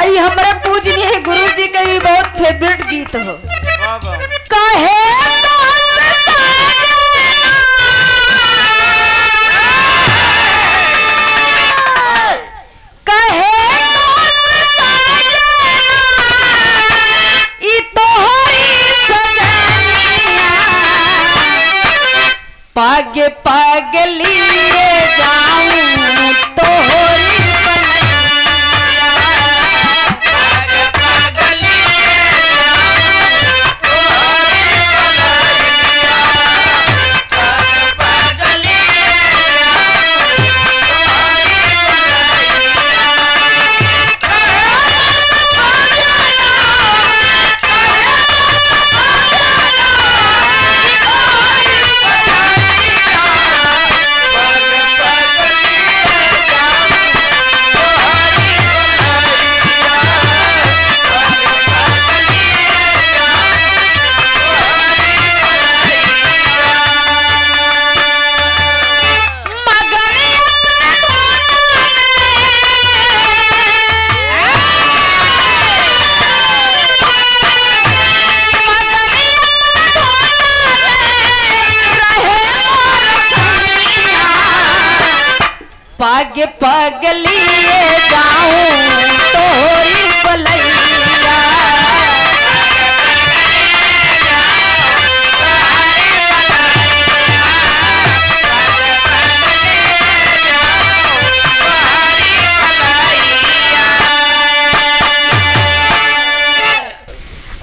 आई हमारे पूजनीय गुरु जी का भी बहुत फेवरेट गीत हो। कहे पागे पागे पग पग लिए जाऊँ, तोरी बलैया।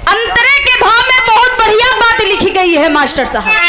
अंतरे के भाव में बहुत बढ़िया बात लिखी गई है मास्टर साहब।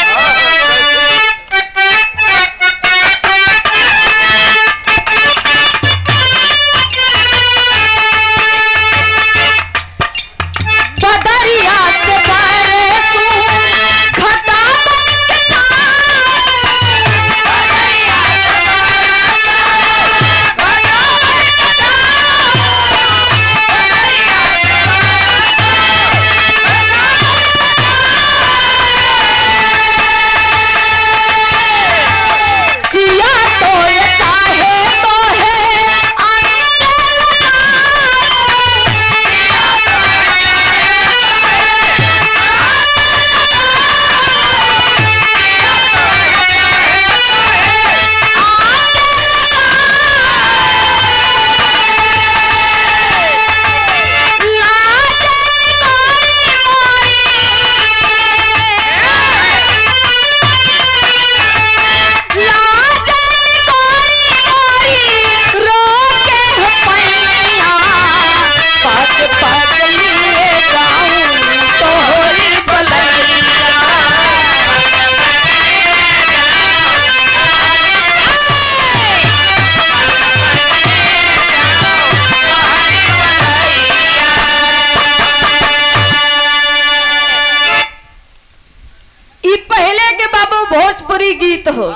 हो।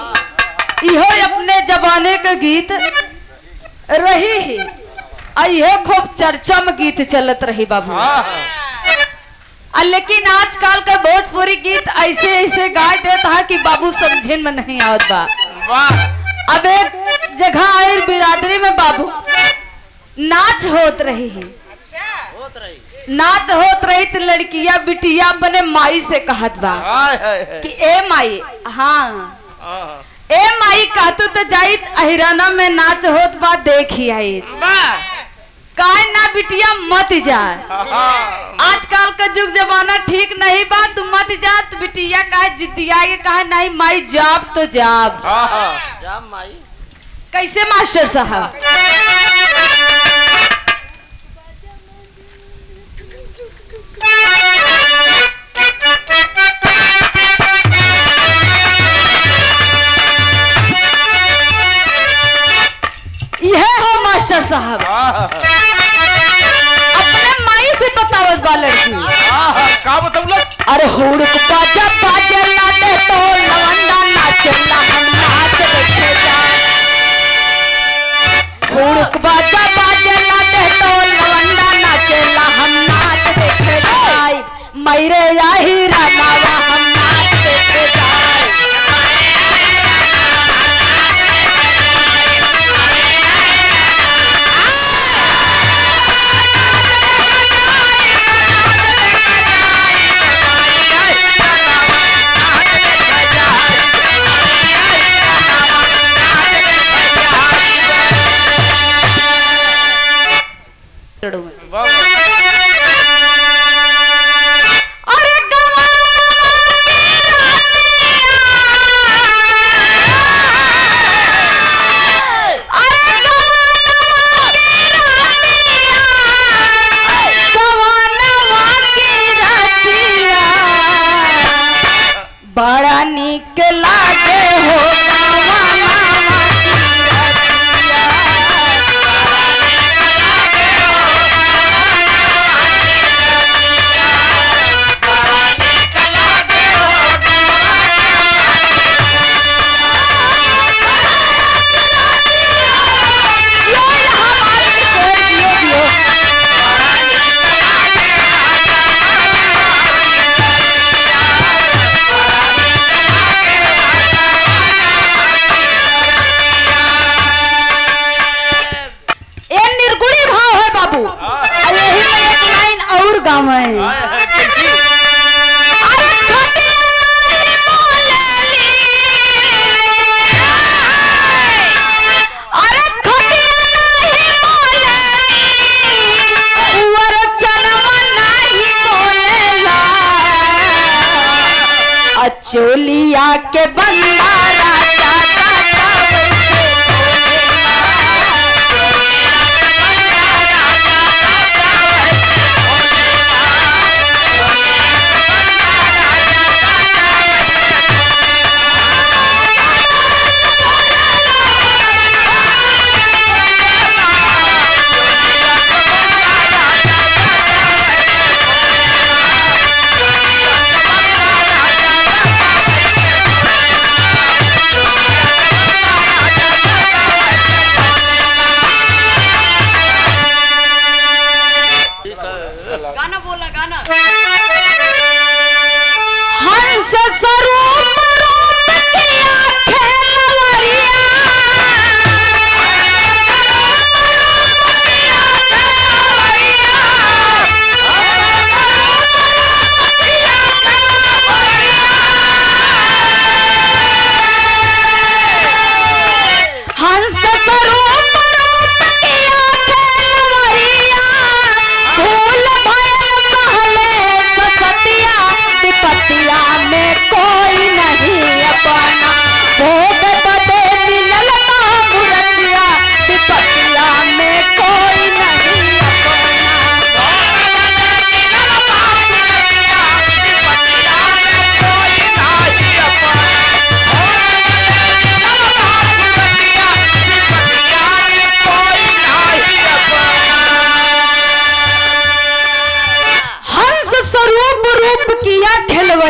इहो अपने जमाने के गीत रही ही। इहे खूब चर्चा में गीत चलत रही बाबू। आ लेकिन आजकल का भोजपुरी गीत ऐसे ऐसे गा देता है कि बाबू समझे में नहीं आवत बा। अब एक जगह आए बिरादरी में बाबू। नाच होत रही है। नाच होत रही तो लड़किया बिटिया अपने माई से कहत बा कि ए माई हाँ। ए माई कहतू तो जाइत अहिराना में नाच होत बा देखी आई काहे ना बिटिया मत जा। आजकल का युग जमाना ठीक नहीं बा तू मत जा तो बिटिया काहे जिद्दिया के कहा नहीं माई जाब तो जाब। जाम माई। कैसे मास्टर साहब? साहब। अपने माई से बतावत बा लड़की। का बतौलत अरे हुड़क बाजा बाजे लाते तो लवंडा नाचला हम नाच देखे जाए हुड़क बाजा बाजे लाते तो लवंडा नाचला हम नाच देखे जाए मैरे यही रमावा हम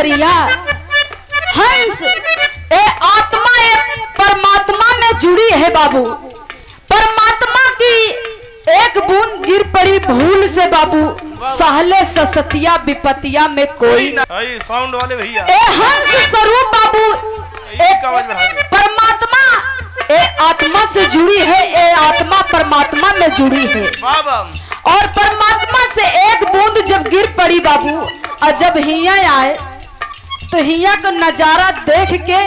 खिलवरिया हंस। ए आत्मा एक परमात्मा में जुड़ी है बाबू। परमात्मा की एक बूंद गिर पड़ी भूल से बाबू। सहले ससतिया विपतिया में कोई साउंड वाले भैया। ए हंस स्वरूप बाबू। परमात्मा। ए आत्मा से जुड़ी है। ए आत्मा परमात्मा में जुड़ी है। और परमात्मा से एक बूंद जब गिर पड़ी बाबू और जब हिया आए। तो हिया का नज़ारा देख के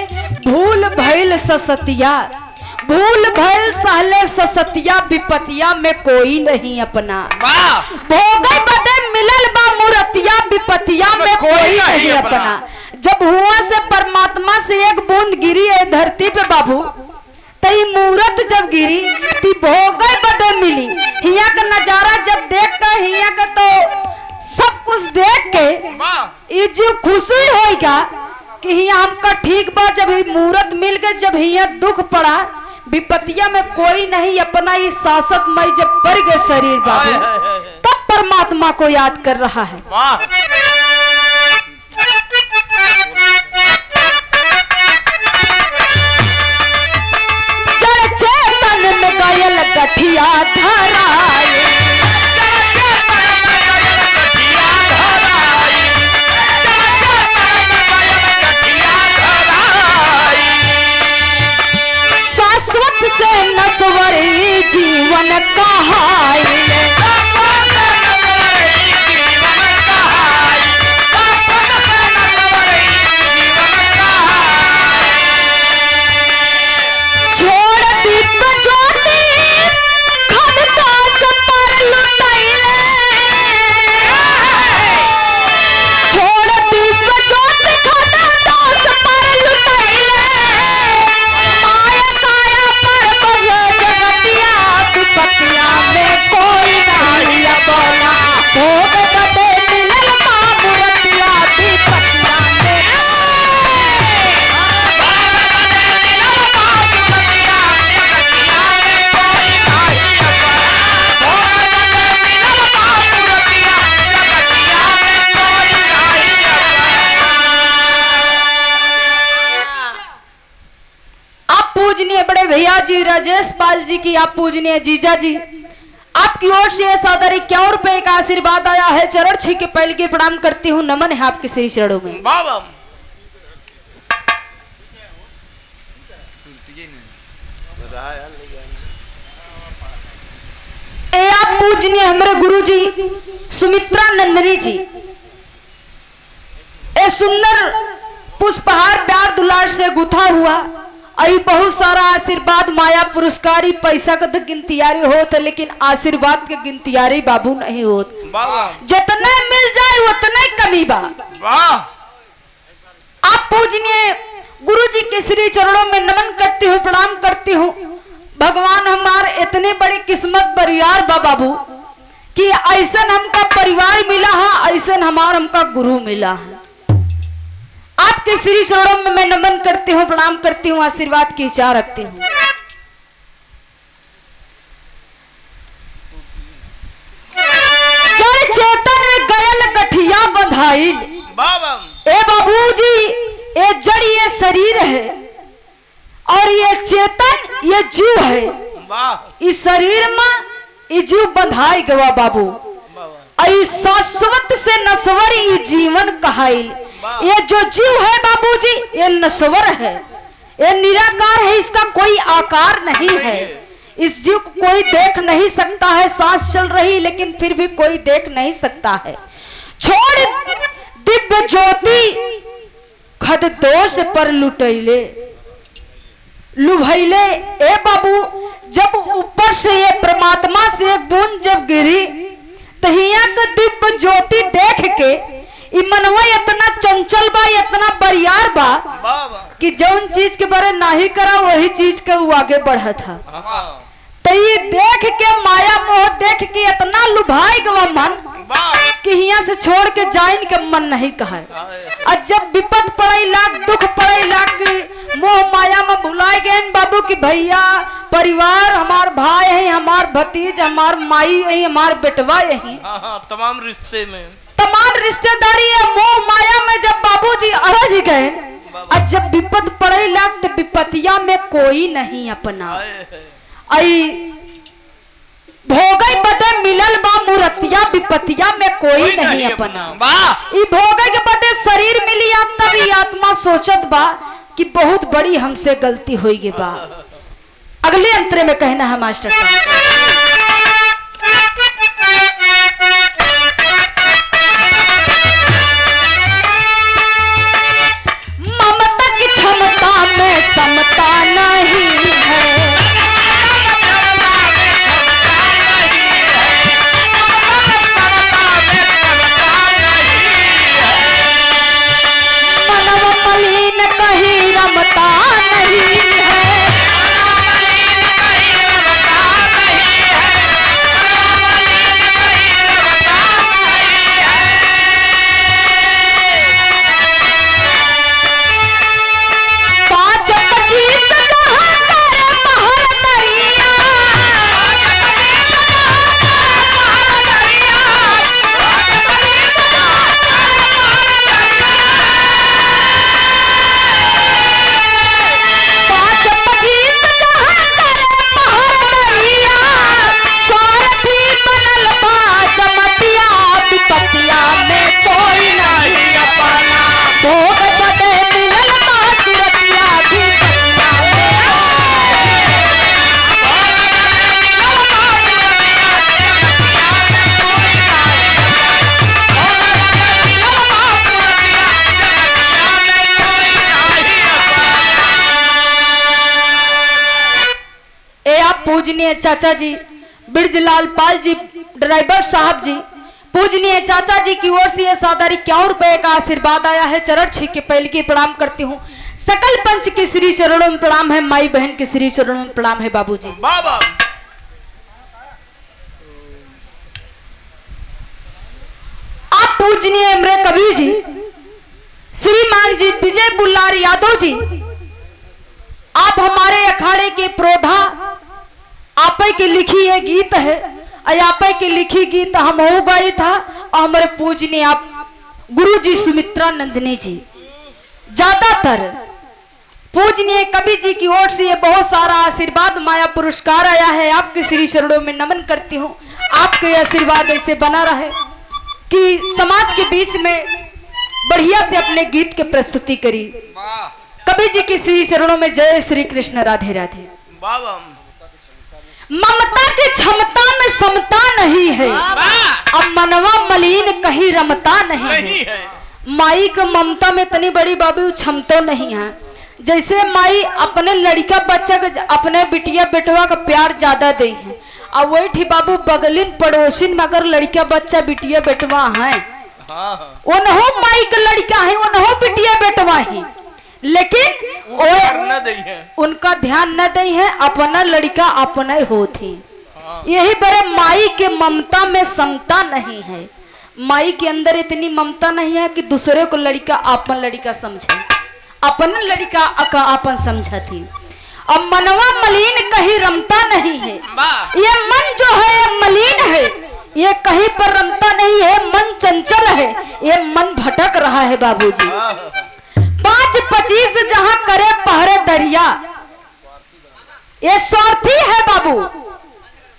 भूल भइल ससतिया भूल भइल सहले ससतिया विपतिया में कोई नहीं अपना। भोगे बदे मिलल बा मूर्तिया विपतिया में कोई नहीं अपना। जब हुआ से परमात्मा से एक बूंद गिरी है धरती पे बाबू तई मूरत जब गिरी ती भोगे बदे मिली। हिया का नज़ारा जब देख कर हिया का तो सब कुछ देख के जो खुशी होएगा कि हिया हमका ठीक बा जब ही मूरत मिल गए जब हिया दुख पड़ा विपतिया में कोई नहीं अपना ये शासक मई जब पड़ गए शरीर बाबू तब परमात्मा को याद कर रहा है। चेतन में गयल गठिया धराए से नसवरी जीवन कहाए जी राजेश पाल जी की आप पूजनीय जीजा जी। आपकी ओर से सादर इक्यावन रुपए का आशीर्वाद आया है। चरण छी के पहले के प्रणाम करती हूँ। नमन है आपके श्री चरणों में। ए आप पूजनीय हमारे गुरु जी सुमित्रा नंदनी जी। ए सुंदर पुष्पहार प्यार दुलार से गुथा हुआ। आई बहुत सारा आशीर्वाद माया पुरस्कारी पैसा का तो गिनतियारी होत लेकिन आशीर्वाद के गिनतियारी बाबू नहीं होत। जितने मिल जाए उतने कमी बा। आप पूजनीय गुरु जी के श्री चरणों में नमन करती हूँ प्रणाम करती हूँ। भगवान हमार इतने बड़ी किस्मत परिवार बा बाबू कि ऐसा हमका परिवार मिला है ऐसा हमार हमका गुरु मिला। है आपके श्री चरणों में मैं नमन करती हूँ प्रणाम करती हूँ आशीर्वाद की इच्छा रखती हूँ। चेतन में गयल गठिया बाबा ए बाबूजी ये जड़ ये शरीर है और ये चेतन ये जीव है। इस शरीर में ये जीव बंधाई गवा बाबू। शाश्वत से नश्वर ये जीवन कहाइल ये जो जीव है बाबूजी ये नश्वर है। ये निराकार है इसका कोई आकार नहीं है। इस जीव को कोई देख नहीं सकता है सांस चल रही लेकिन फिर भी कोई देख नहीं सकता है। छोड़ दिव्य ज्योति खद दोष पर लुटैले। लुभैले ए बाबू जब ऊपर से ये परमात्मा से बूंद जब गिरी तहिया के दिव्य ज्योति देख के मनवा इतना चंचल बा इतना बरियार बा कि जौन चीज़ के बारे नाही करा वही चीज़ के वो आगे बढ़त था हाँ। तो ये देख के माया मोह देख के इतना लुभाई गवा मन कि यहाँ से छोड़ के जाइन के मन नहीं कहा। हाय। और जब विपद पड़े लाख दुख पड़े लाख मोह माया में भुलाए गए बाबू की भैया परिवार हमार भाई है हमार भतीज हमार माई है हमार बेटवा यही। हाँ हाँ तमाम रिश्ते में। तमाम रिश्तेदारी है मोह माया में जब बाबूजी अरज गए और जब विपद पड़े लाख तो विपतिया में कोई नहीं अपना। आई भोगई बदे मिलल बा मुरतिया विपतिया में कोई, नहीं अपना। वाह। ई भोगे के बदे शरीर मिली आ तब आत्मा सोचत बा कि बहुत बड़ी हमसे गलती हुई गे बा। अगले अंतरे में कहना है मास्टर साहब। पूजनीय चाचा जी बिरजलाल पाल जी ड्राइवर साहब जी पूजनीय चाचा जी की ओर से ये सादा इक्यावन रुपए का आशीर्वाद आया है। चरण छी के पहले की प्रणाम करती हूँ। सकल पंच के श्री चरणों में प्रणाम है। माई बहन के श्री चरणों में प्रणाम है बाबूजी। बाबा। आप पूजनीय अमरे कवि जी श्रीमान जी विजय बुल्लार यादव जी आप हमारे अखाड़े के प्रोधा आपे की लिखी ये गीत है। आपे की लिखी गीत हम हो गई था। और हमारे पूजनीय आप गुरु जी सुमित्रा नंदिनी जी। ज़्यादातर पूज पूजनीय कवि जी की ओर से ये बहुत सारा आशीर्वाद माया पुरस्कार आया है। आपके श्री चरणों में नमन करती हूँ। आपके आशीर्वाद ऐसे बना रहे कि समाज के बीच में बढ़िया से अपने गीत के प्रस्तुति करी। कवि जी की श्री चरणों में जय श्री कृष्ण राधे राधे। ममता की क्षमता में समता नहीं है। अब मनवा मलिन कहीं रमता नहीं नहीं है। माई का ममता में इतनी बड़ी बाबू क्षमता नहीं है। जैसे माई अपने लड़का बच्चा के अपने बिटिया बेटवा का प्यार ज़्यादा दे है। और वही थी बाबू बगलिन पड़ोसिन में अगर लड़का बच्चा बिटिया बेटवा है। हाँ हाँ। माई का लड़का है उन्हों बिटिया बेटवा है। लेकिन वो उनका ध्यान न दे है अपना लड़का अपने होते। हाँ। यही बड़े माई के ममता में समता नहीं है। माई के अंदर इतनी ममता नहीं है कि दूसरे को लड़का अपन लड़का समझे। अपन लड़का अका अपन समझा थी अब मनवा मलिन कहीं रमता नहीं है। ये मन जो है ये मलिन है। ये कहीं पर रमता नहीं है मन चंचल है। ये मन भटक रहा है बाबूजी। पच्चीस जहाँ करे पहरे दरिया। ये स्वार्थी है बाबू।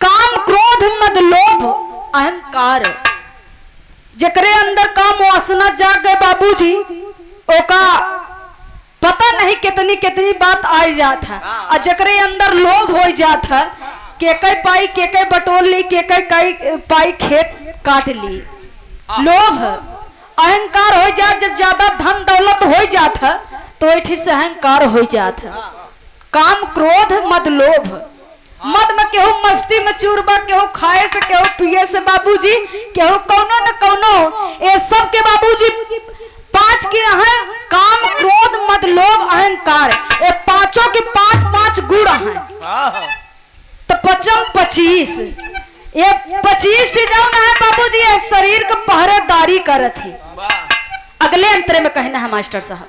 काम क्रोध मद लोभ अहंकार। जकरे अंदर काम वासना जाग गए बाबूजी ओका पता नहीं कितनी कितनी बात आई जात है। और जकरे अंदर लोभ हो जात है के कई पाई के कई बटोर ली के कई कई पाई खेत काट ली। लोभ अहंकार हो जात जब ज़्यादा धन दौलत हो जात है तो से अहंकार हो जात है। काम क्रोध मद लोभ। मद में केहू मस्ती में चूरबा केहू खाए से केहू पिए से बाबूजी। केहू कौनो न कौनो ये सब के बाबूजी पाँच के हैं। काम क्रोध मद लोभ अहंकार। ये पाँचों के पाँच पाँच गुण हैं। तो पचम पच्चीस ये पच्चीस जाओ ना है बाबूजी ये शरीर के पहरेदारी करत है। अगले अंतरे में कहना है मास्टर साहब।